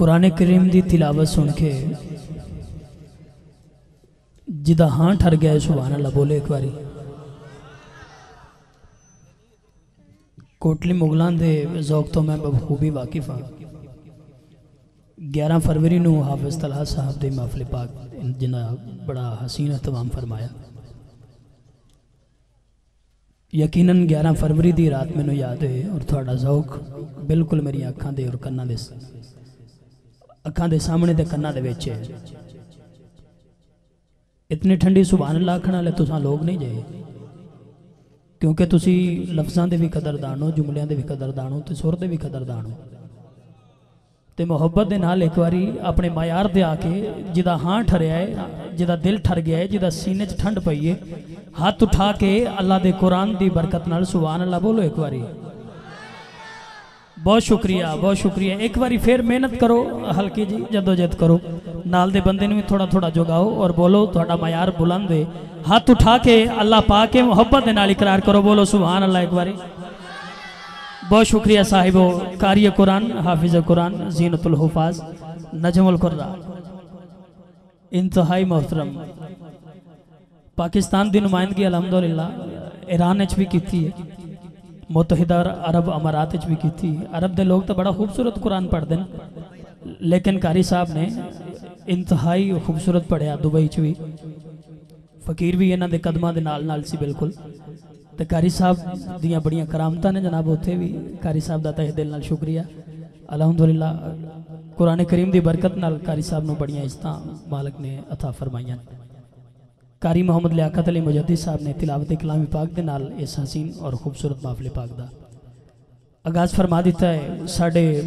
قرآن کریم دی تلاوت سن کے جدہ ہاں ٹھر گیا ہے سبحان اللہ، بولے ایک باری۔ کوٹلی مغلان دے ذوق تو میں بخوبی واقف ہاں۔ گیارہ فروری نو حافظ طلحہ صاحب دے محفل پاک، جنہ بڑا حسین اہتمام فرمایا۔ یقیناً گیارہ فروری دی رات میں نو یاد ہے اور تھوڑا ذوق بالکل میری اکھاں دے اور کنہ دے اکھاں دے سامنے دے کنہ دے ویچے اتنی ٹھنڈی سبحان اللہ کھنا لے تساں لوگ نہیں جائے کیونکہ تسی لفظاں دے بھی قدردانو جملیاں دے بھی قدردانو تے سور دے بھی قدردانو تے محبت دے نال ایک واری اپنے معیار دے آکے جدہ ہاں ٹھریا ہے جدہ دل ٹھر گیا ہے جدہ سینے چ ٹھنڈ پئی ہے ہاتھ اٹھا کے اللہ دے قرآن دی برکت نال سبحان اللہ بولو ایک واری بہت شکریہ بہت شکریہ۔ ایک باری پھر محنت کرو، ہلکی جی جدو جد کرو۔ نال دے بندے بھی تھوڑا تھوڑا جگاؤ اور بولو تھوڑا معیار بلند ہاتھ اٹھا کے اللہ پا کے محبت نال اقرار کرو، بولو سبحان اللہ ایک باری۔ بہت شکریہ صاحبو کاری قرآن، حافظ قرآن زینت الحفاظ، نجم القرآن۔ انتہائی محترم۔ پاکستان دی نمائندگی الحمدللہ ایران اچ بھی کی تھی متحدہ عرب امارات بھی کی تھی عرب دے لوگ تو بڑا خوبصورت قرآن پڑھ دیں لیکن کاری صاحب نے انتہائی خوبصورت پڑھیا دبئی چ بھی فقیر بھی انہاں دے قدماں دے نال نال سی بالکل۔ تے کاری صاحب دیاں بڑیاں کرامتاں نے جناب اوتھے بھی کاری صاحب دا تہ دل نال شکریہ۔ الحمدللہ، قرآن کریم دی برکت نال کاری صاحب نو بڑیاں عزتاں مالک نے عطا فرمائیاں۔ کاری محمد لیاقت علی مجدی صاحب نے تلاوت کلام پاک دے نال اس حسین اور خوبصورت محفل پاک دا۔ آغاز فرما دیتا ہے، ساڈے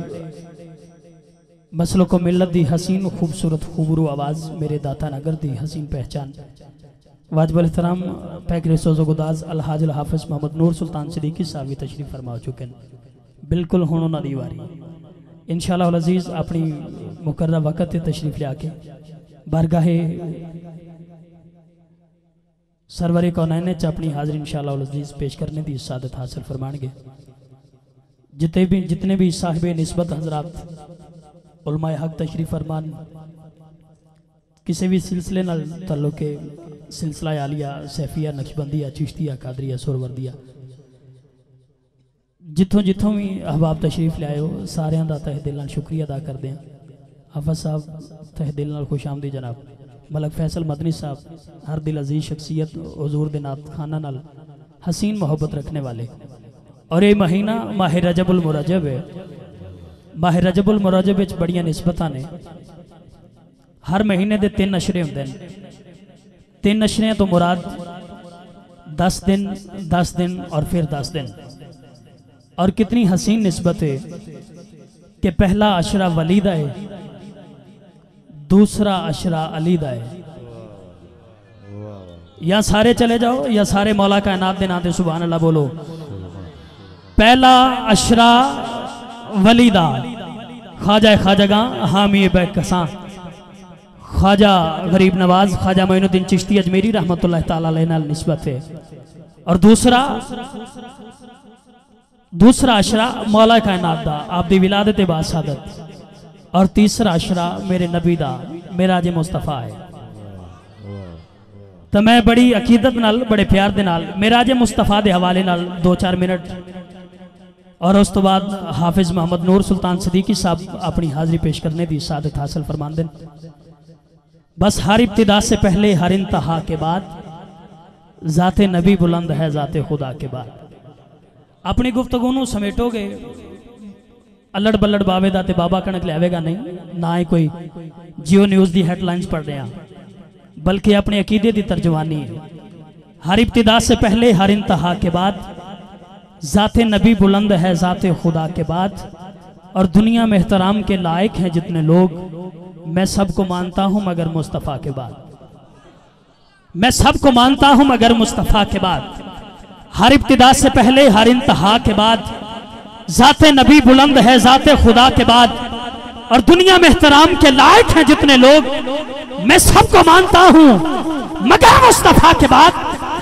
مسلک و ملت دی حسین خوبصورت خوبرو آواز میرے داتا نگر دی حسین پہچان۔ واجب الاحترام پیکر سوز و گداز الحاج الحافظ محمد نور سلطان صدیقی صاحب بھی تشریف فرما چکے ہیں۔ بالکل ہونو نہ دیواری انشاءاللہ العزیز اپنی مقررہ وقت تشریف لیا کے بارگاہ سرور کونین چ اپنی حاضر انشاءاللہ العزیز پیش کرنے دی سعادت حاصل فرمان گے بھی، جتنے بھی صاحب نسبت حضرات، علماء حق تشریف فرمان کسی بھی سلسلے نال تعلق کے سلسلہ عالیہ، سیفیہ، نقشبندیہ، چشتیہ، قادریہ، سوروردیہ، جتھوں جتھوں بھی احباب تشریف لے آئے ہو سارے دا تہ دل شکریہ ادا کر دیں حافظ صاحب، تہ دل خوش آمدی جناب۔ ملک فیصل مدنی صاحب، ہر دل عزیز شخصیت، حضور دے نات خانہ نال حسین محبت رکھنے والے۔ اور یہ مہینہ ماہ رجب المرجب ہے۔ ماہ رجب المرجب وچ بڑیاں نسبتاں نے۔ ہر مہینے دے تین نشرے ہوندے ہیں۔ تین نشرے تو مراد دس دن دس دن اور پھر دس دن۔ اور کتنی حسین نسبت ہے کہ پہلا عشرہ ولیدہ ہے۔ دوسرا عشرہ علی دا ہے۔ یا سارے چلے جاؤ، یا سارے مولا کا کائنات دے ناتے سبحان اللہ بولو۔ پہلا عشرہ ولی دا۔ خواجہ خواجہ گاں، حامی بیک کساں۔ خواجہ غریب نواز، خواجہ معین الدین چشتی اجمیری رحمت اللہ تعالیٰ علیہ نسبت ہے۔ اور دوسرا دوسرا عشرہ مولا کائنات دا۔ آپ دی ولادت باسادت اور تیسرا عشرہ میرے نبی دا میراج جی مصطفیٰ ہے۔ تو میں بڑی عقیدت نال، بڑے پیار دے نال میراج جی مصطفیٰ دے حوالے نال دو چار منٹ۔ اور اس تو بعد حافظ محمد نور سلطان صدیقی صاحب اپنی حاضری پیش کرنے دی سعادت حاصل فرمان دیں بس ہر ابتدا سے پہلے، ہر انتہا کے بعد، ذات نبی بلند ہے، ذات خدا کے بعد۔ اپنی گفتگونوں سمیٹو گے۔ الڑ بلڑ باوے دا تے بابا کنک لے آوے گا نہیں نہ ہی کوئی Geo news the headlines پڑھ رہے ہیں بلکہ اپنے عقیدے دی ترجمانی ہے ہر ابتدا سے پہلے ہر انتہا کے بعد ذات نبی بلند ہے ذات خدا کے بعد اور دنیا میں احترام کے لائق ہیں جتنے لوگ میں سب کو مانتا ہوں مگر مصطفیٰ کے بعد میں سب کو مانتا ہوں مگر مصطفیٰ کے بعد ہر ابتدا سے پہلے ہر انتہا کے بعد ذات نبی بلند ہے، ذات خدا کے بعد۔ اور دنیا میں احترام کے لائق ہیں جتنے لوگ۔ میں سب کو مانتا ہوں، مگر مصطفیٰ کے بعد۔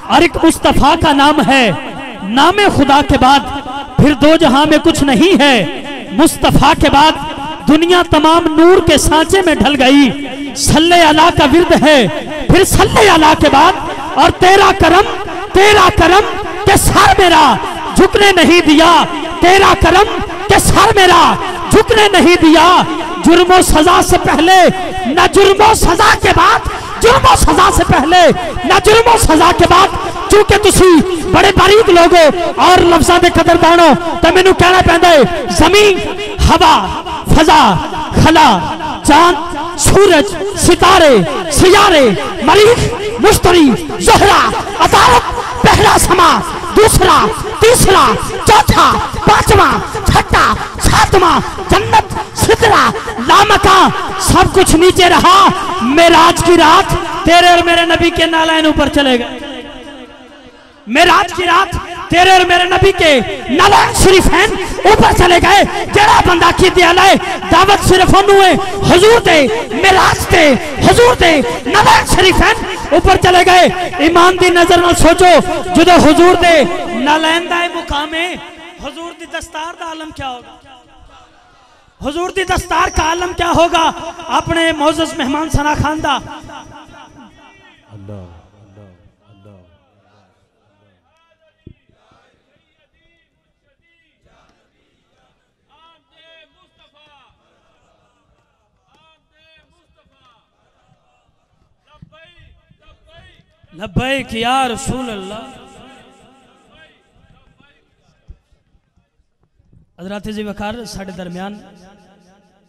اور ایک مصطفیٰ کا نام ہے، نام خدا کے بعد۔ پھر دو جہاں میں کچھ نہیں ہے۔ مصطفیٰ کے بعد دنیا تمام نور کے سانچے میں ڈھل گئی۔ صلی اللہ کا ورد ہے۔ پھر صلی اللہ کے بعد۔ اور تیرا کرم تیرا کرم کہ سر میرا۔ جھکنے نہیں دیا۔ تیرا کرم کہ سر میرا جھکنے نہیں دیا۔ جرم و سزا سے پہلے، نہ جرم و سزا کے بعد، جرم و سزا سے پہلے، نہ جرم و سزا کے بعد۔ چونکہ تسی بڑے باریک لوگو اور لفظہ دے قدر دانو تو میں نو کہنا پہندے زمین، ہوا، فضا، خلا، چاند، سورج، ستارے، سیارے، مریخ، مشتری زہرہ عطارت پہلا سما، دوسرا، تیسرا، چوتھا پانچواں چھٹا ساتواں جنت سترہ لامکہ سب کچھ نیچے رہا میراج کی رات تیرے اور میرے نبی کے نالائن اوپر چلے گئے میراج کی رات تیرے اور میرے نبی کے نالائن شریفین اوپر چلے گئے جڑا بندہ کی دیا لائے دعوت صرف انہوں حضور دے میراج دے حضور دے نالائن شریفین اوپر چلے گئے ایمان دی نظر نہ سوچو جدو حضور دے نالائن دائے مقامے حضور دی دستار دا عالم کیا ہوگا؟ حضور دی دستار کا عالم کیا ہوگا؟ اپنے معزز مہمان سنا خاندہ اللہ لبیک یا رسول اللہ۔ حضرات زی وقار ساڑھے درمیان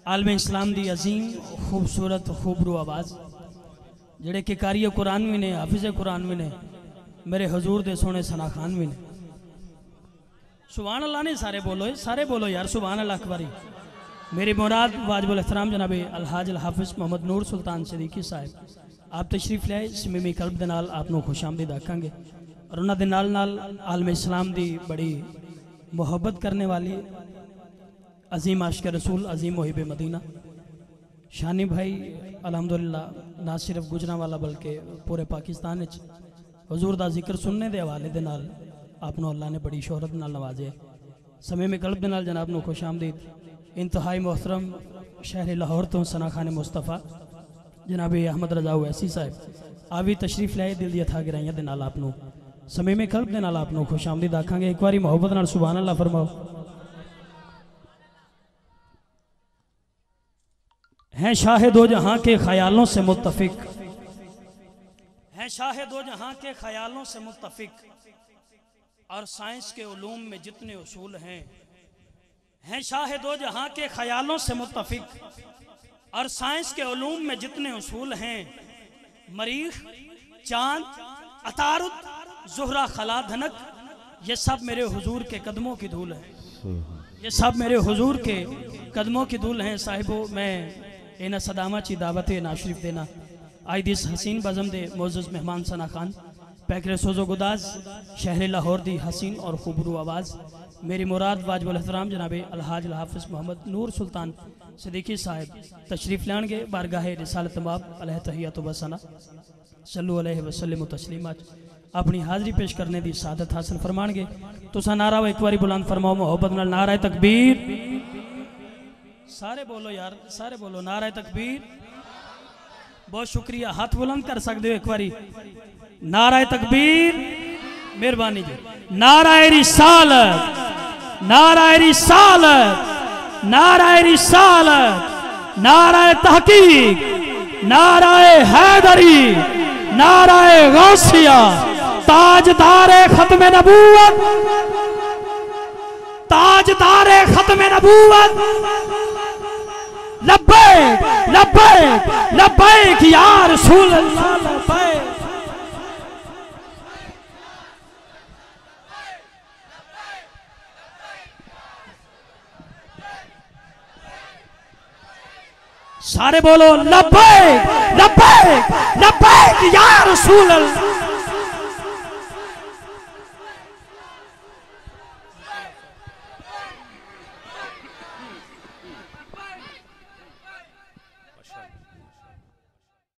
عالم اسلام دی عظیم خوبصورت خوبرو آواز، جڑے کہ کاری قرآن بھی نے، حافظ قرآن بھی نے، میرے حضور دے سونے سنا خان بھی نے۔ سبحان اللہ نے سارے بولو سارے بولو یار، سبحان اللہ اکبری میری مراد واجب الاحترام جناب الحاج الحافظ محمد نور سلطان صدیقی صاحب۔ آپ تشریف لے سمیمی قلب دے نال آپ نو خوش آمدید آکھاں گے۔ اور انہاں دے نال نال عالم اسلام دی بڑی محبت کرنے والی عظیم عاشق رسول، عظیم محب مدینہ۔ شانی بھائی، الحمدللہ، نہ صرف گجرا والا بلکہ پورے پاکستان حضور دا ذکر سننے دے حوالے دے نال آپ نو اللہ نے بڑی شہرت نال نوازے۔ سمے میں قلب دے نال جناب نو خوش آمدید۔ انتہائی محترم شہر لاہور تو ثنا خان مصطفیٰ، جناب احمد رضا ویسی صاحب، آوی تشریف لائے، دل دیا تھا گرائیاں دے نال آپ نو۔ سمے میں قلب دے نال آپ نو خوش آمدید آکھاں گے۔ ایک واری محبت نال سبحان اللہ فرماؤ۔ ہیں شاہ دو جہاں کے خیالوں سے متفق۔ ہیں شاہ دو جہاں کے خیالوں سے متفق۔ اور سائنس کے علوم میں جتنے اصول ہیں۔ ہیں شاہ دو جہاں کے خیالوں سے متفق۔ اور سائنس کے علوم میں جتنے اصول ہیں۔ مریخ، چاند عطارت زہرہ خلا، دھنک، یہ سب میرے حضور کے قدموں کی دھول ہے یہ سب میرے حضور کے قدموں کی دھول ہیں۔ صاحبو میں اینا صدامہ چی دعوت ناشریف دینا۔ آئی دیس حسین بزم دے معزز مہمان سنا خان۔ پیکر سوزو گداز، شہر لاہور دی حسین اور خوبرو آواز۔ میری مراد واجب الاحترام جناب الحاج الحافظ محمد نور سلطان صدیقی صاحب۔ تشریف لان گے، بارگاہ رسالت ماب، علیہ تحییت و بسانہ۔ صلو علیہ وسلم و تسلیمات اپنی حاضری پیش کرنے دی سعادت حاصل فرمان گے۔ تو سا نعرہ و ایک واری بلند فرماؤ، محبت نال نعرہ تکبیر۔ سارے بولو یار، سارے بولو، نعرہ تکبیر۔ بہت شکریہ، ہاتھ بلند کر سکتے ہو ایک واری نعرہ تکبیر، مہربانی جی۔ نعرہ رسالت نعرہ رسالت نعرہ رسالت، نعرہ تحقیق، نعرہ حیدری، نعرہ غوثیہ، تاجدار ختم نبوت، تاجدار ختم نبوت۔ لبیک لبیک لبیک یا رسول اللہ، لبیک۔ سارے بولو، لبیک لبیک لبیک یا رسول اللہ۔